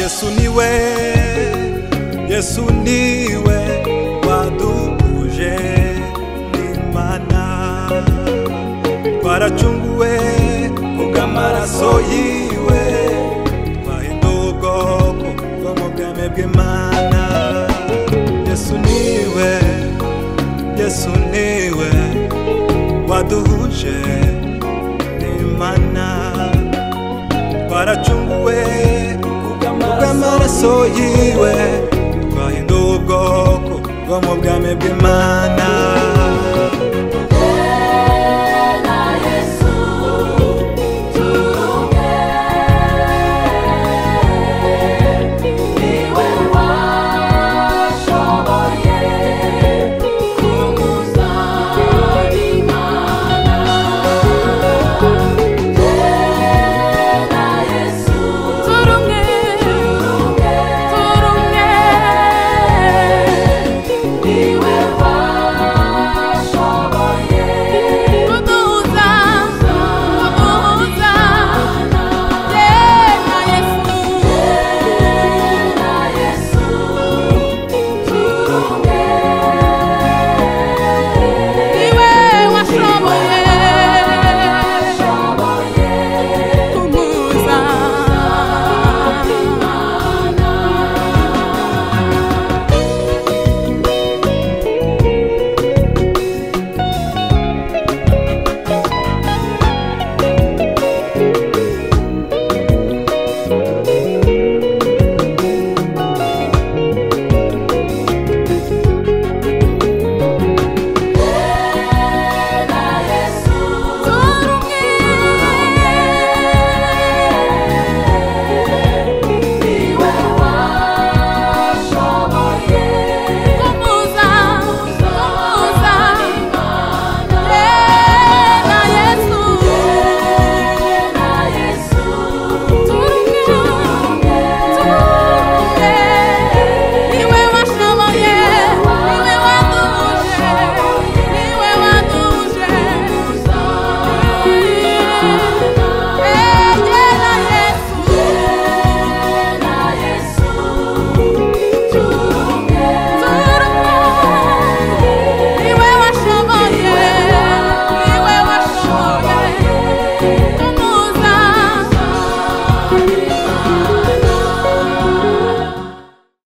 yesu niwe yesu niwe kubw'amaraso yiwe twahinduwe ubwoko yesu niwe yesu niwe. Waduhuje n'imana twaracunguwe kubw'amaraso yiwe